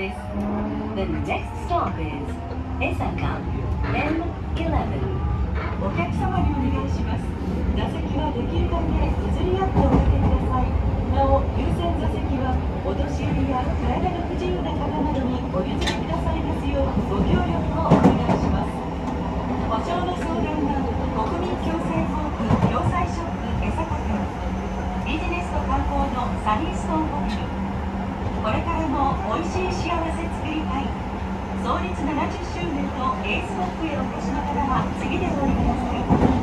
です。The next stop is 江坂 M11 お客様にお願いします。座席はできるだけ譲り合っておかけください。なお優先座席はお年寄りや体の不自由な方などにお譲りくださいますようご協力をお願いします。保証の相談は国民共済航空共済ショップ江坂店ビジネスと観光のサニーストーンホテル。これからも美味しい幸せ作りたい。創立70周年のエースホップへお越しの方は次でお降りください。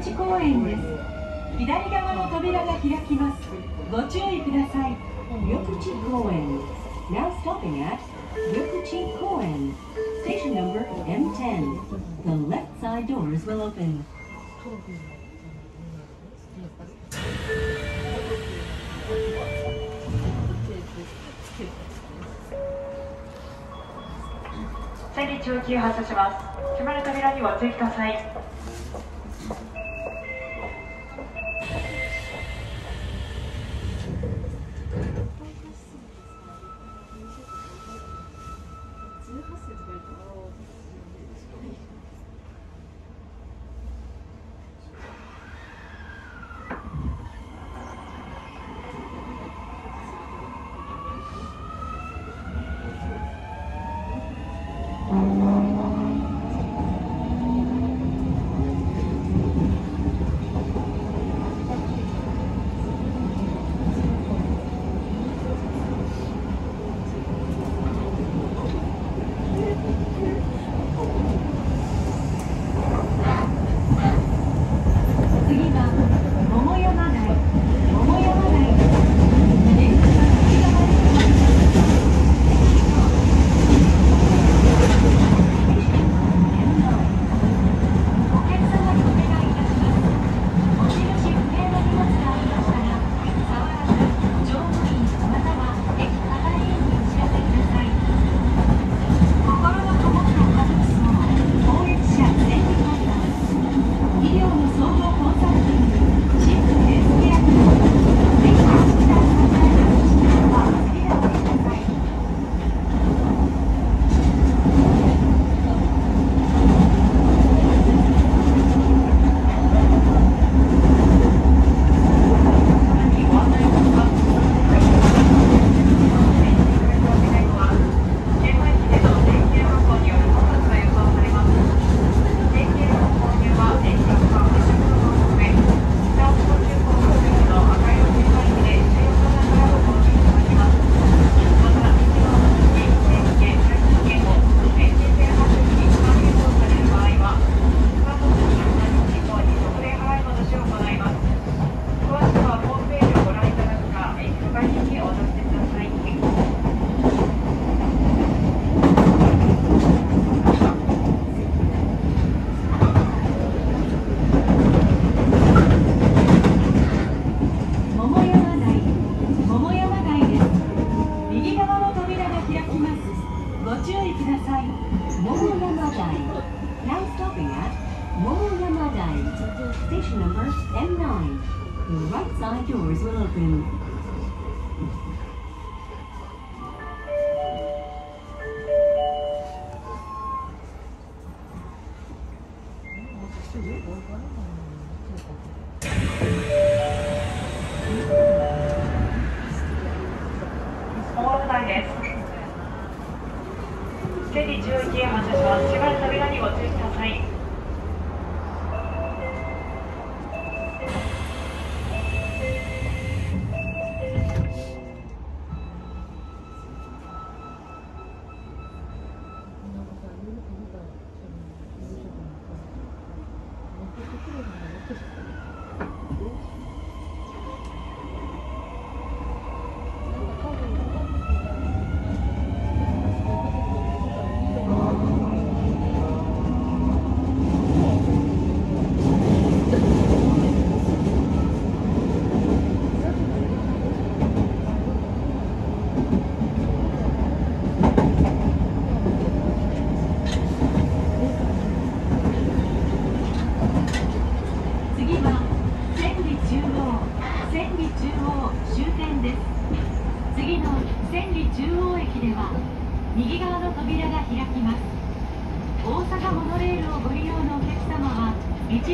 緑地公園です左側の扉が開きますご注意ください緑地公園 Now stopping at 緑地公園 Station number M10 The left side doors will open 千里中級発車します閉まる扉にご注意ください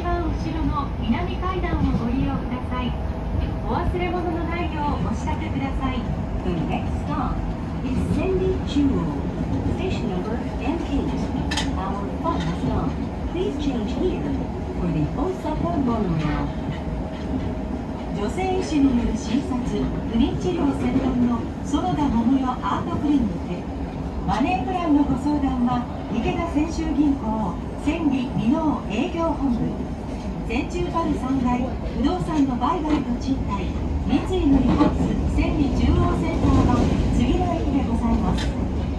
後ろの南階段をご利用ください。お忘れ物のないようお仕立てください。The next stop is Cindy Jewel Station number MK Our final stop. Please 女性医師による診察不妊治療専門の園田桃代アートクリニック。マネープランのご相談は池田泉州銀行千里美濃営業本部。全中パル3階不動産の売買と賃貸三井のリハウス千里中央センターの次の駅でございます。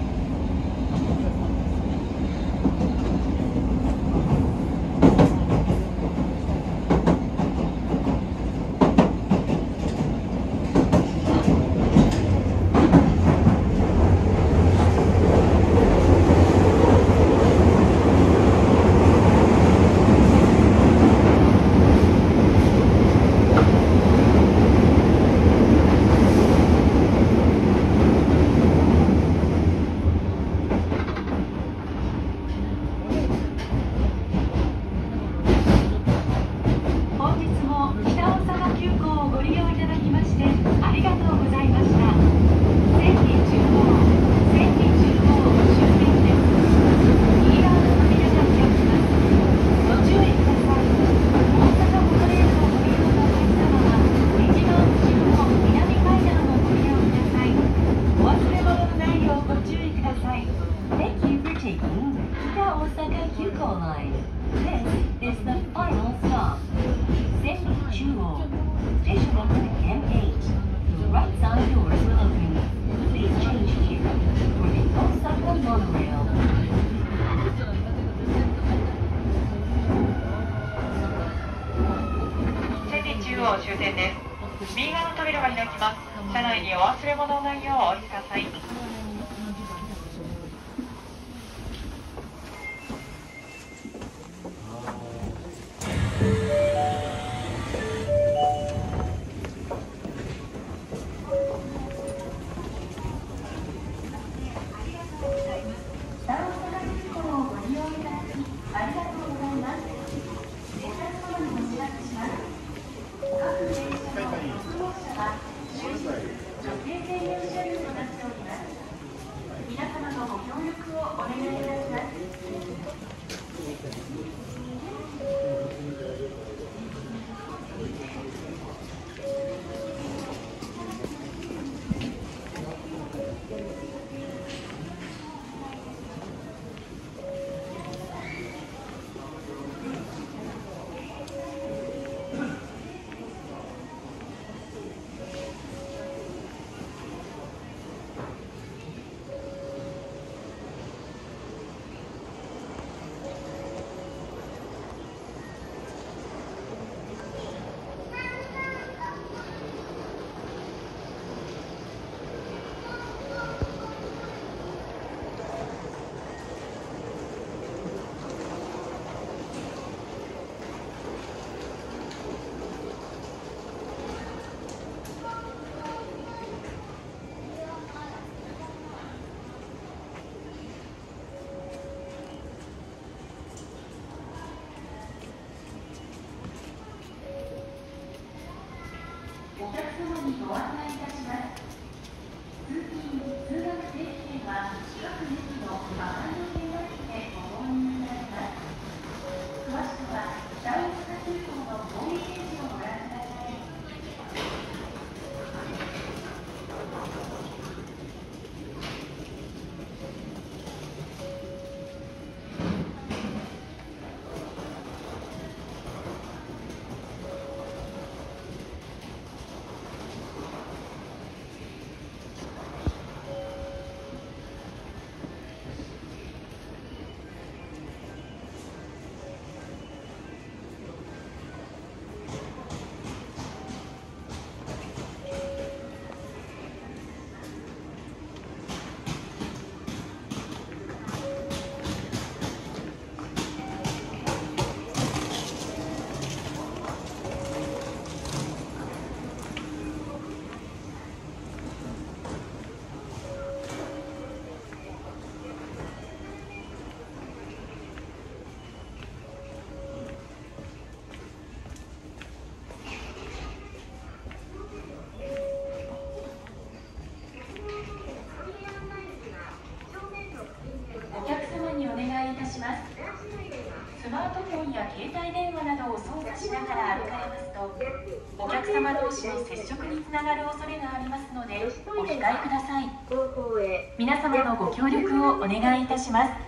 皆様のご協力をお願いいたします。Thank you. スマートフォンや携帯電話などを操作しながら歩かれますとお客様同士の接触につながる恐れがありますのでお控えください。皆様のご協力をお願いいたします。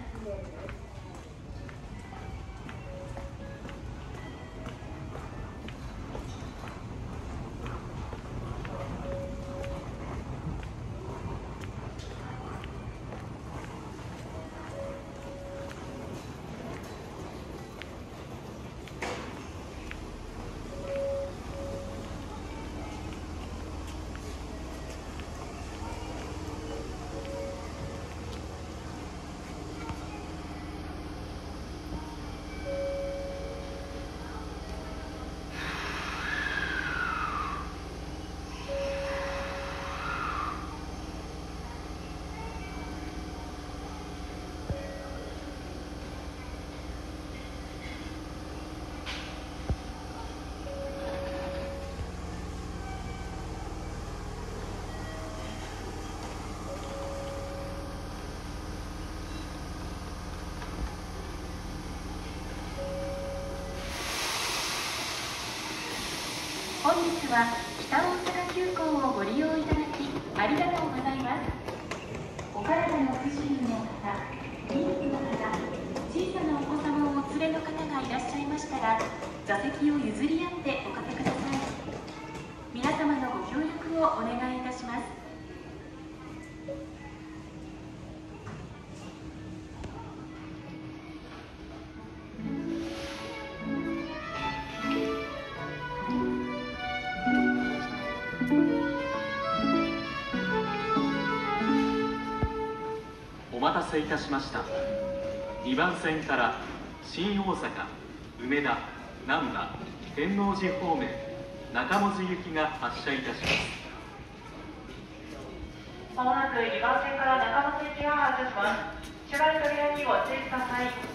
せいたしました2番線から新大阪梅田難波天王寺方面中文字行きが発車いたしますまもなく2番線から中松行きが発車します。しばらく扉にご注意ください。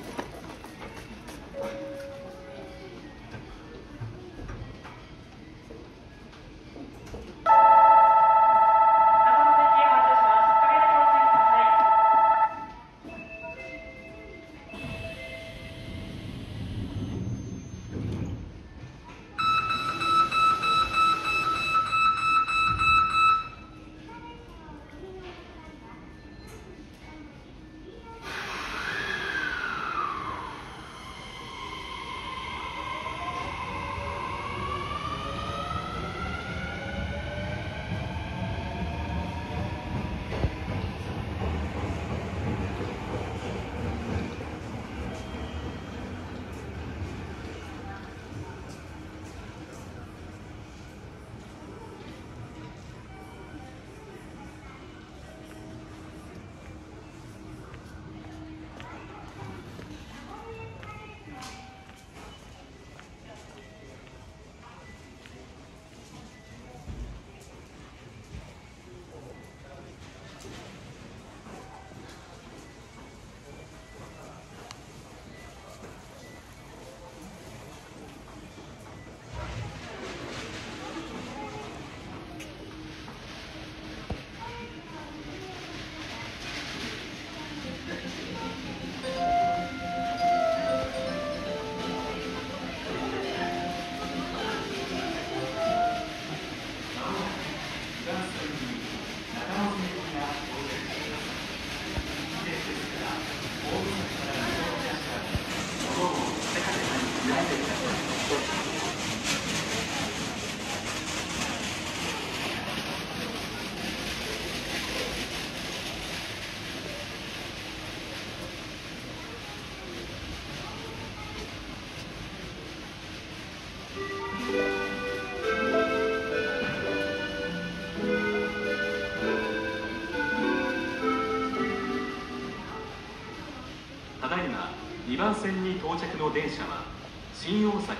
番線に到着の電車は新大阪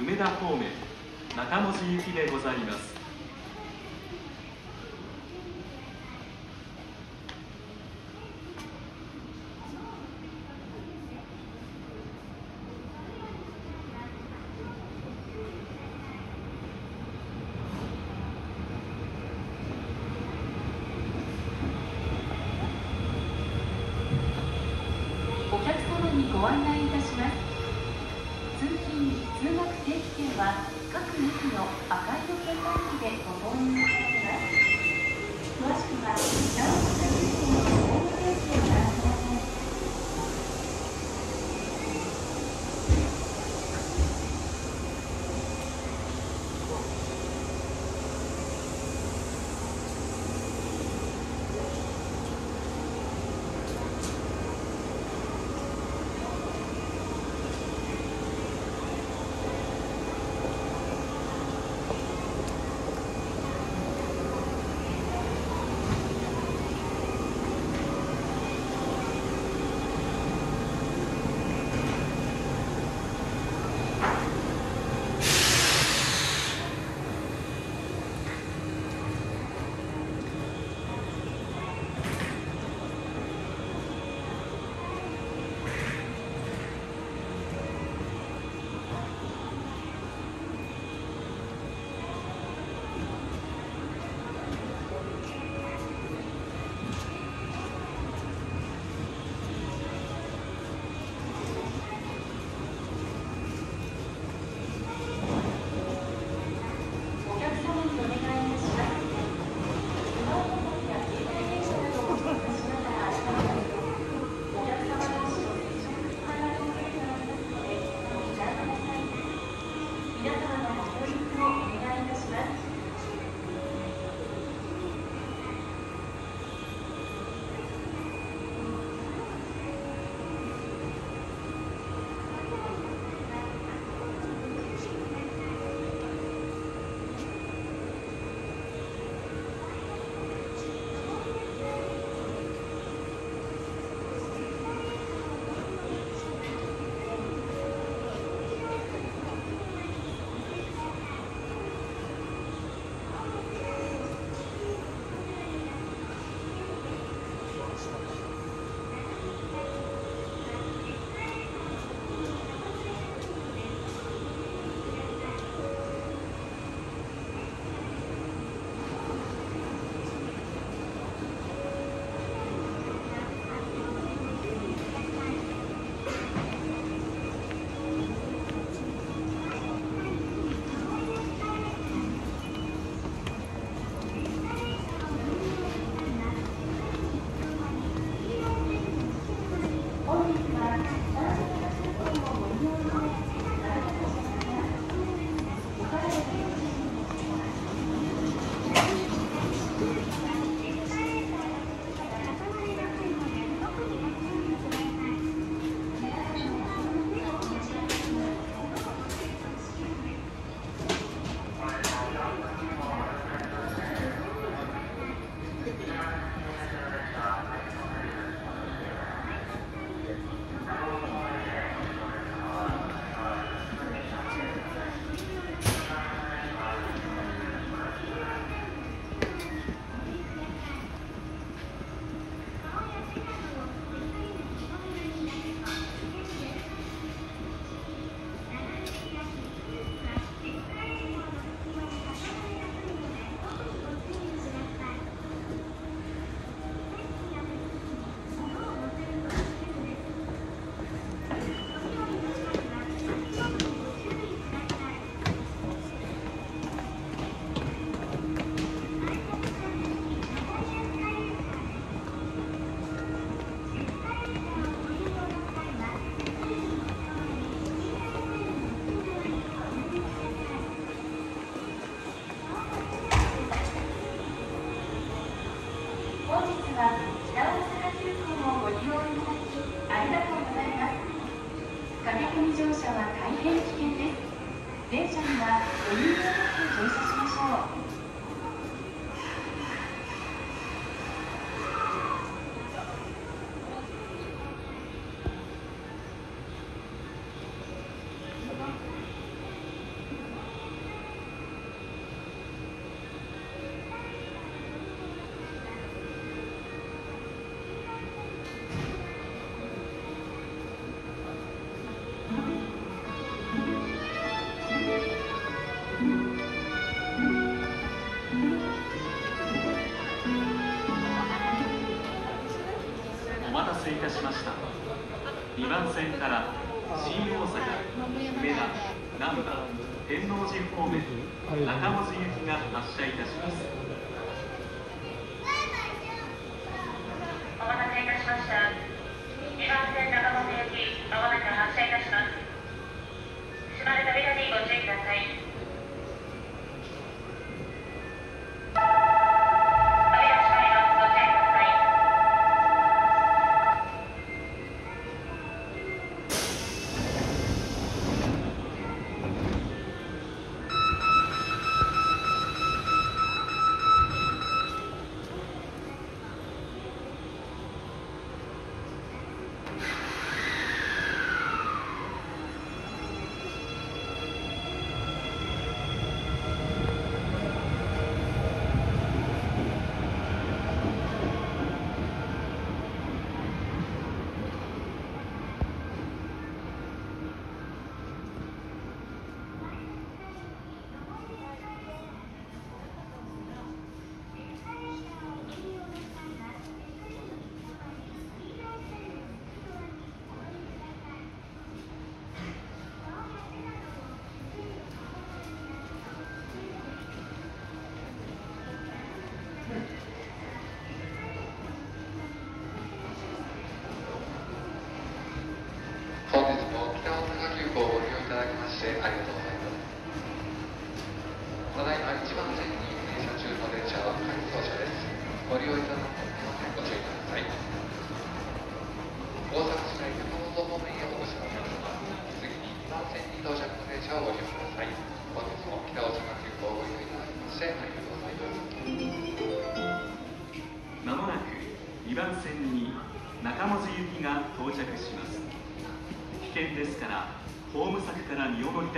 梅田方面中野寺行きでございます。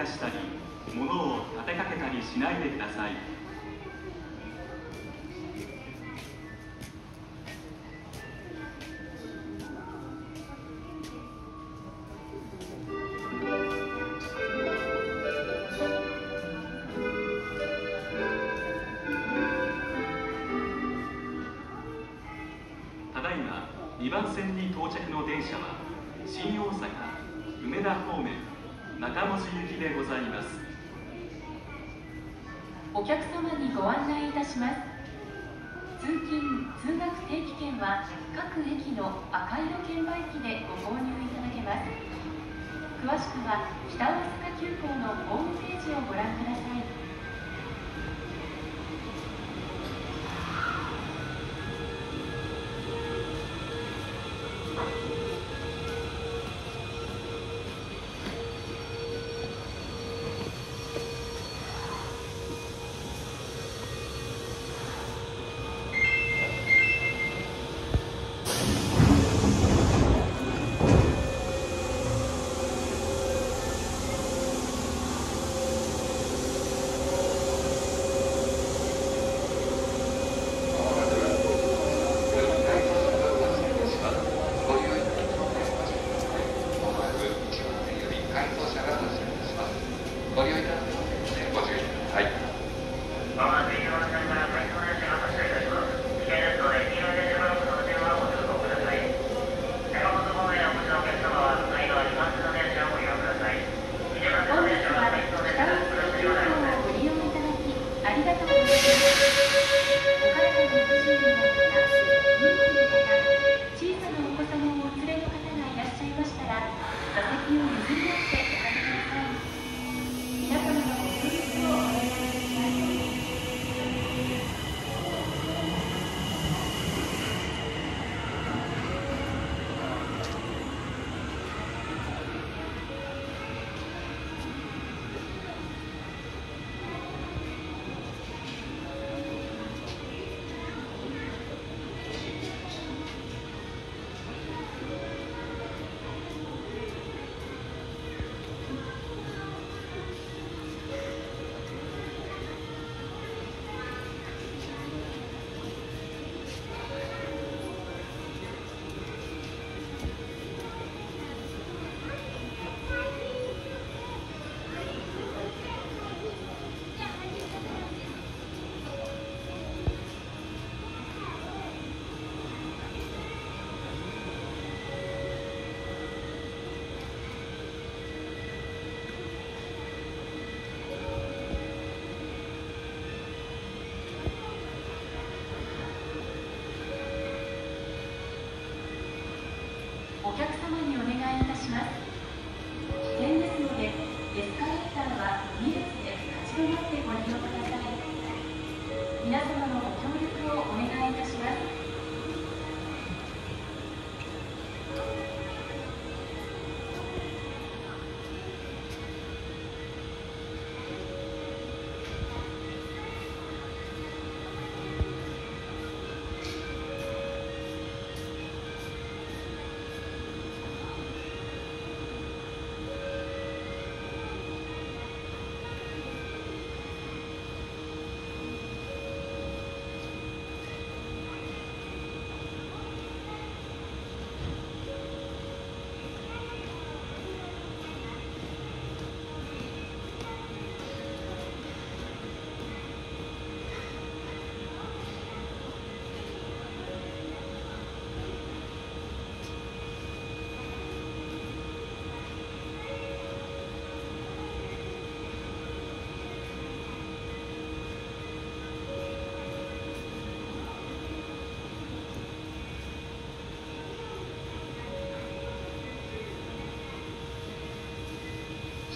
出したり物を立てかけたりしないでください。ただいま2番線に到着の電車は文字行きでございます。お客様にご案内いたします。通勤通学定期券は各駅の赤色券売機でご購入いただけます。詳しくは北大阪急行のホームページをご覧ください。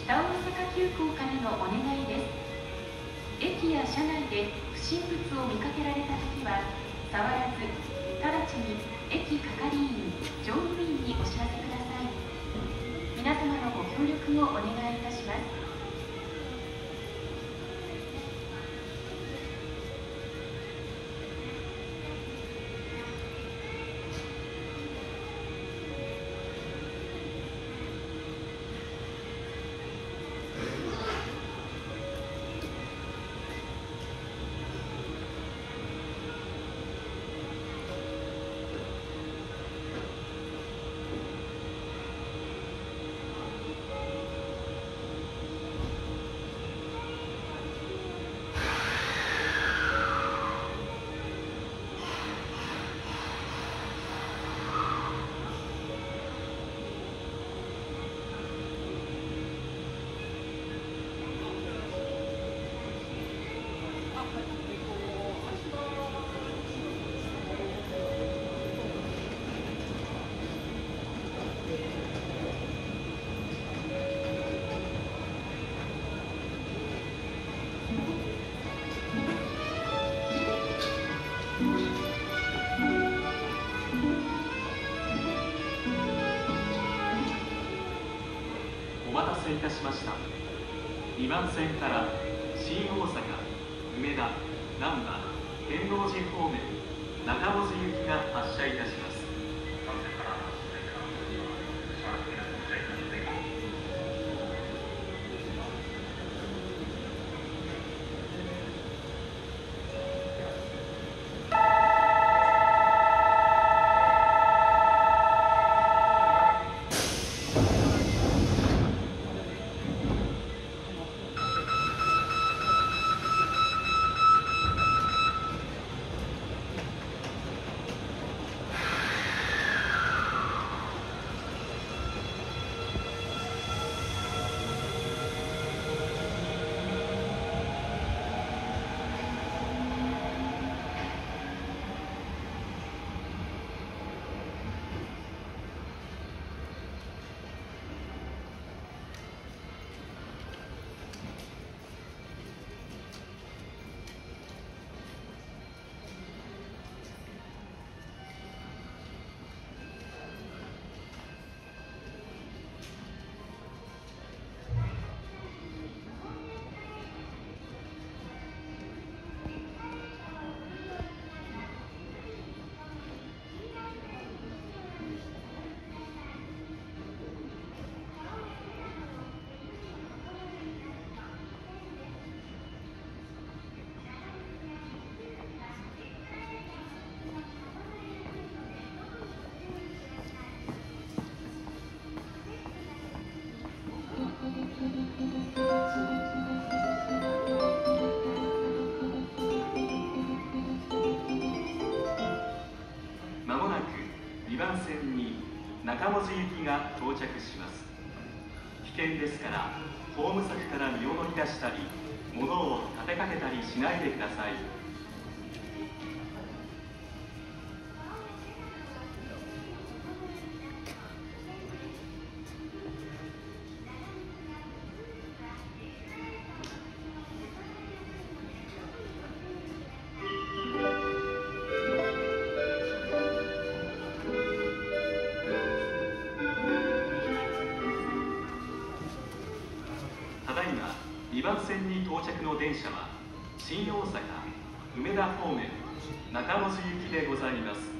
北大阪急行からのお願いです。駅や車内で不審物を見かけられた時は触らず直ちに駅係員乗務員にお知らせください。皆様のご協力をお願いお待たせいたしました。2番線から新大阪梅田難波天王寺方面中本行きが発車いたします。着します。危険ですからホーム柵から身を乗り出したり物を立てかけたりしないでください。電車は新大阪梅田方面中本行きでございます。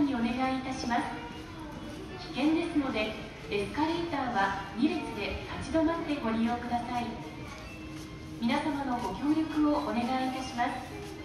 間にお願いいたします。危険ですのでエスカレーターは2列で立ち止まってご利用ください。皆様のご協力をお願いいたします。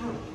truth.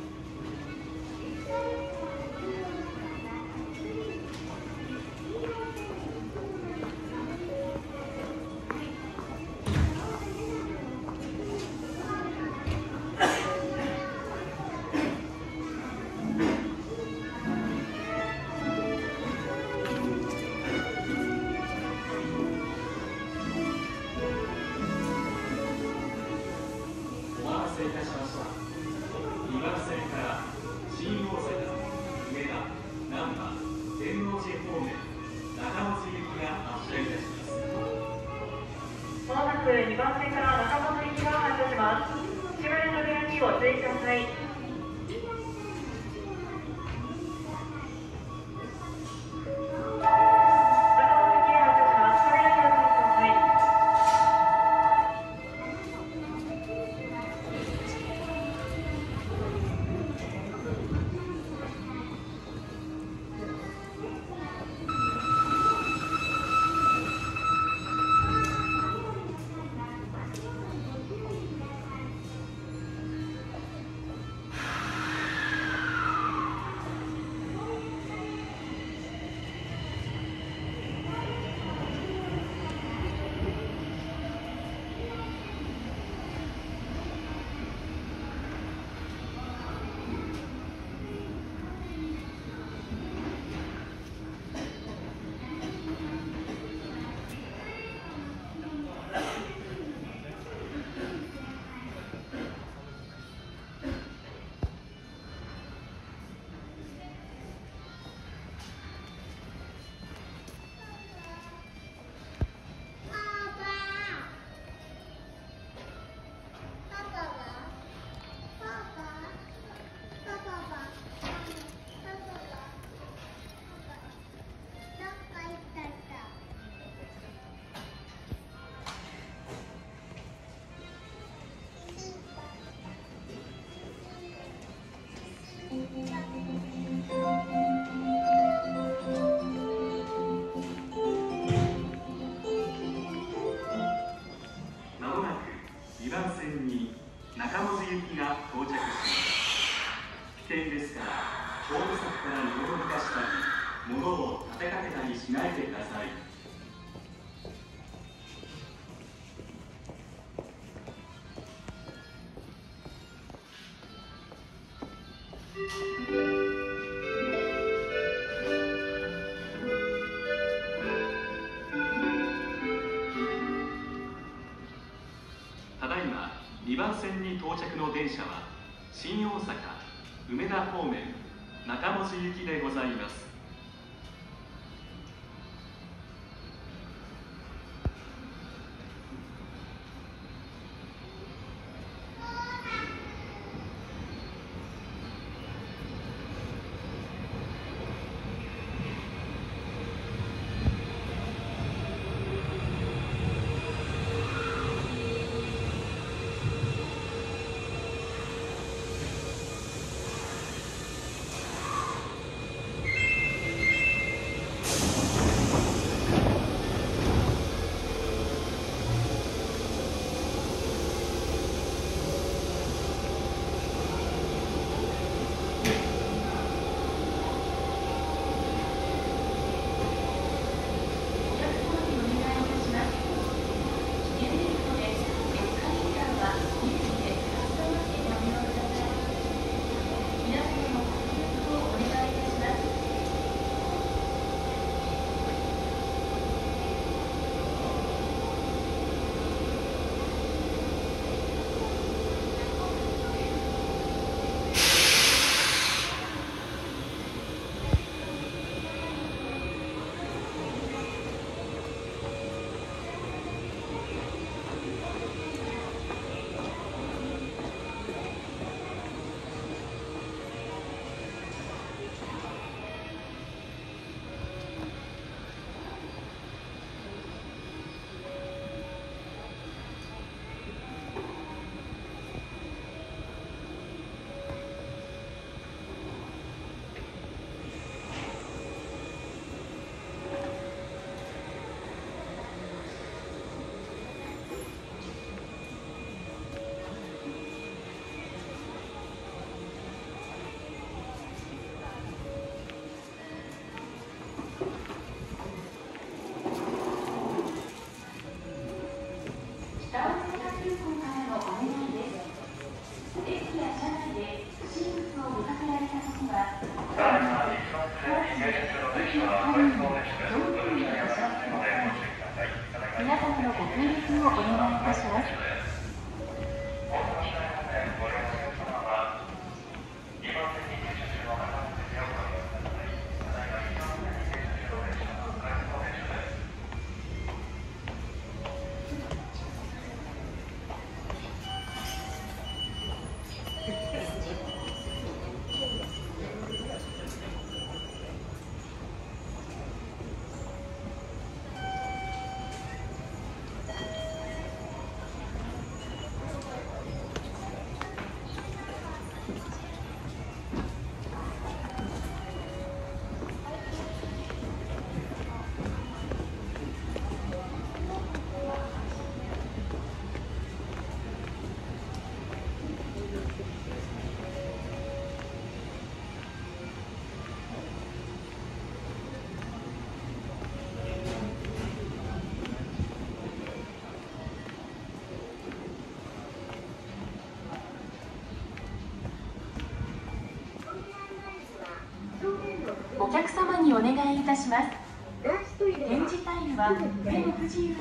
険ですから後部席から身を出したり物を立てかけたりしないでください。お願いいたします。展示タイムは目の不自由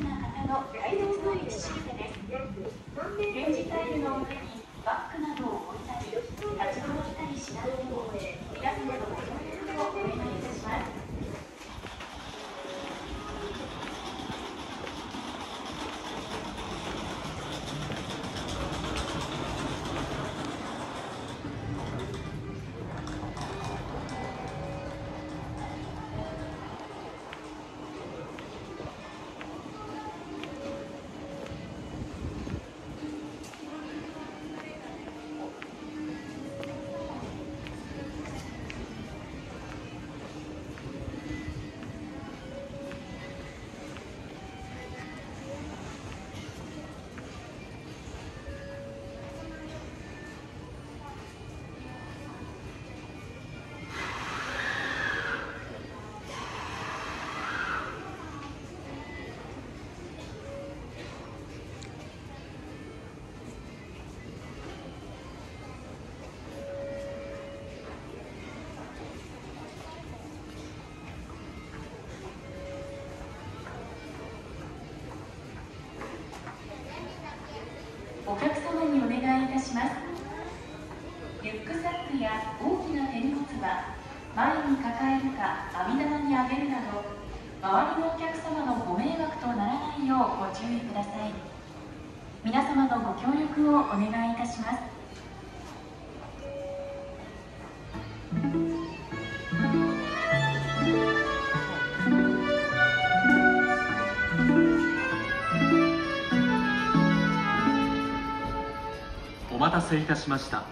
せいたしました。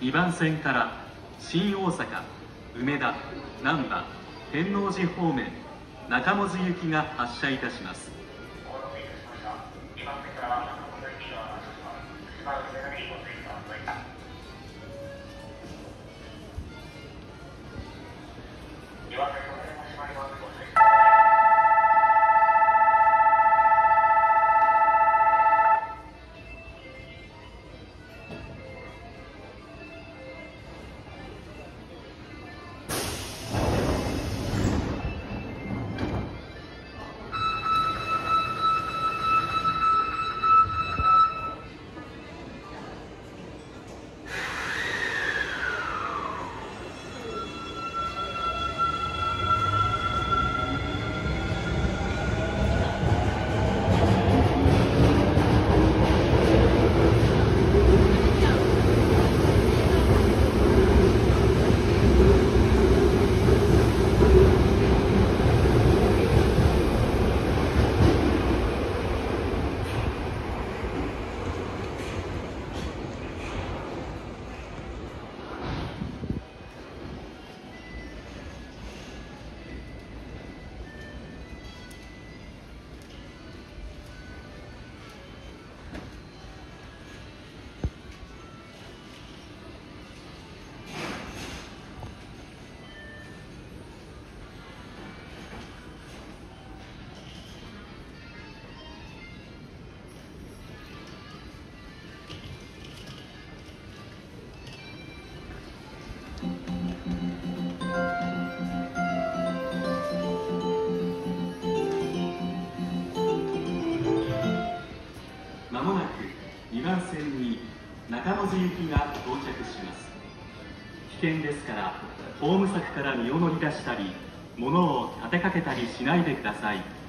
2番線から新大阪梅田難波天王寺方面中文字行きが発車いたします。険ですからホーム柵から身を乗り出したり物を立てかけたりしないでください。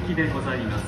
きでございます。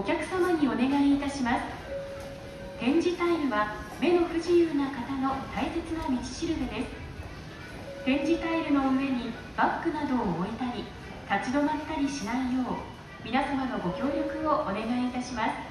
お客様にお願いいたします。展示タイルは目の不自由な方の大切な道しるべです。展示タイルの上にバッグなどを置いたり立ち止まったりしないよう皆様のご協力をお願いいたします。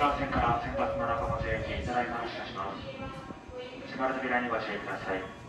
番線から先発の中本駅いただいまいたします。閉まる扉にご注意ください。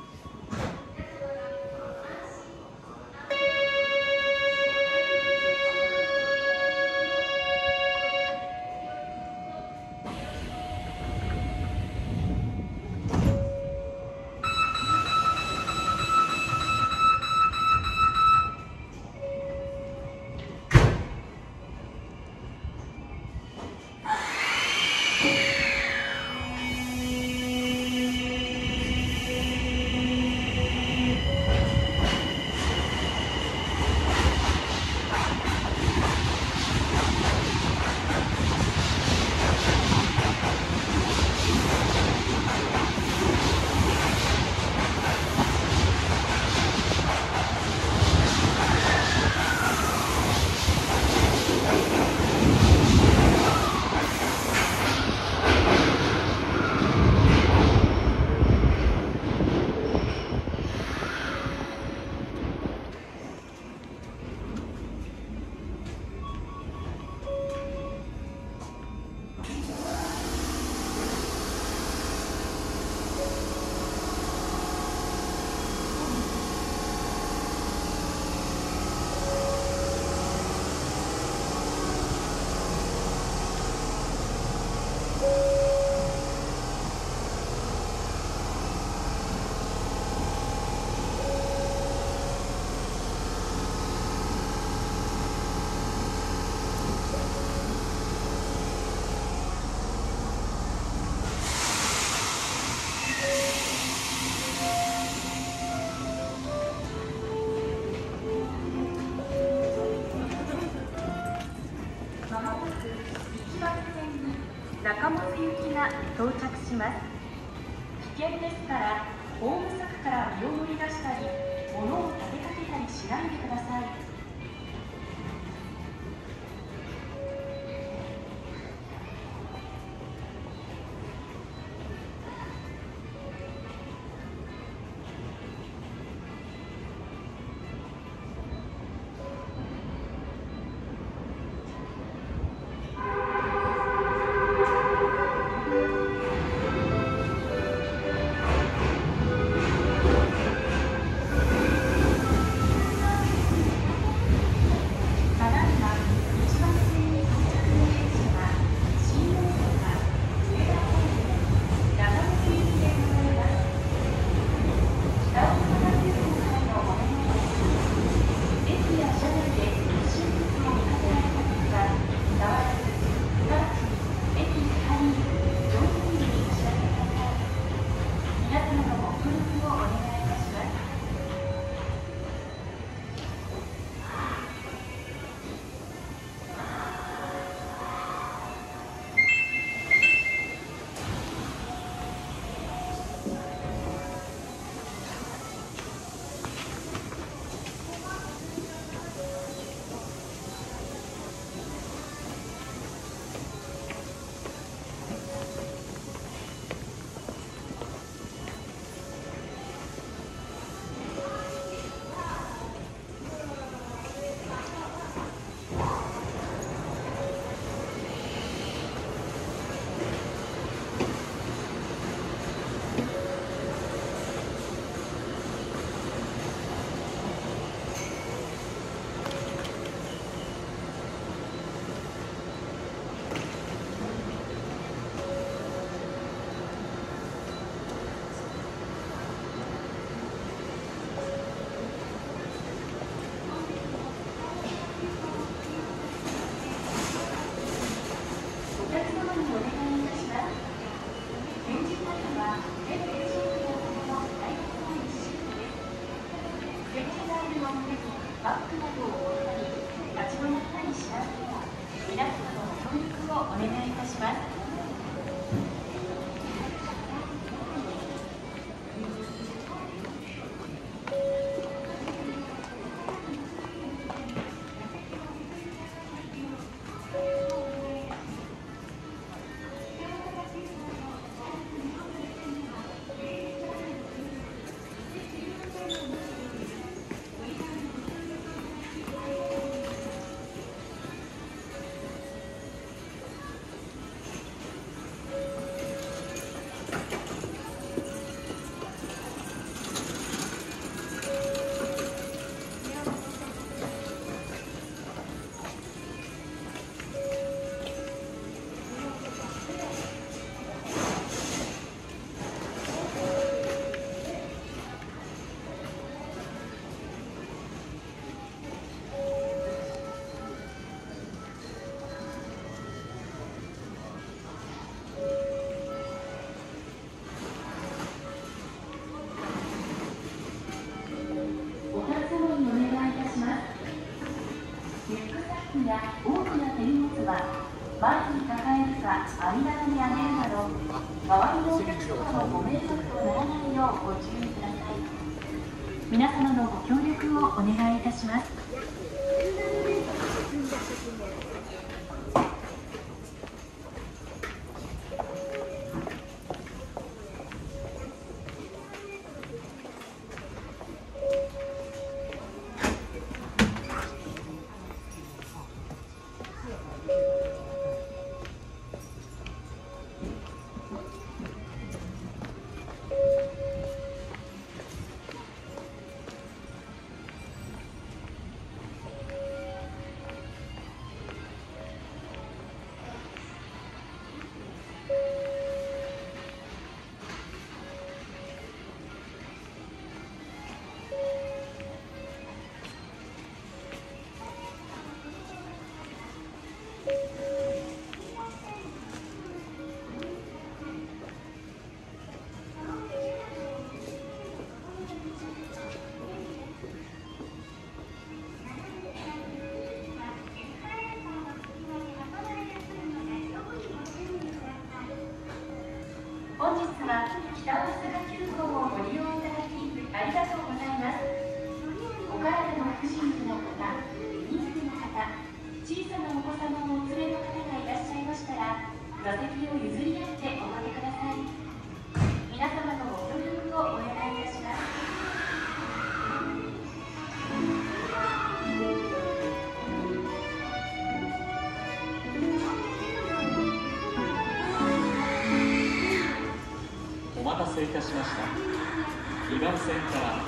しました。2番線から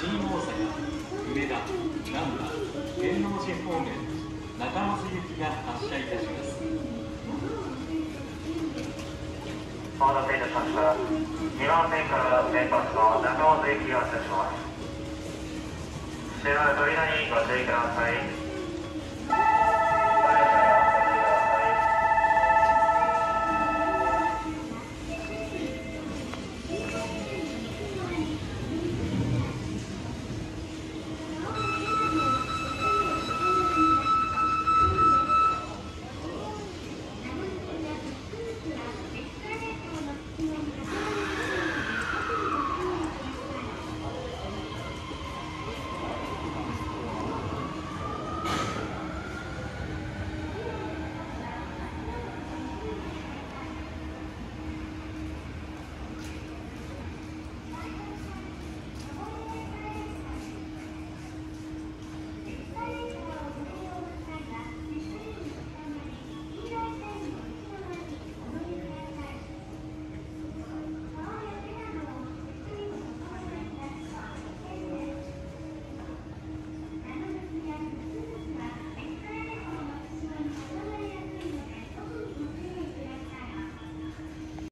新大阪梅田波天王寺方面中松行きが発車いたします。お待たせいたしました。2番線から先発の中松行きが発車します。扉にご注意ください。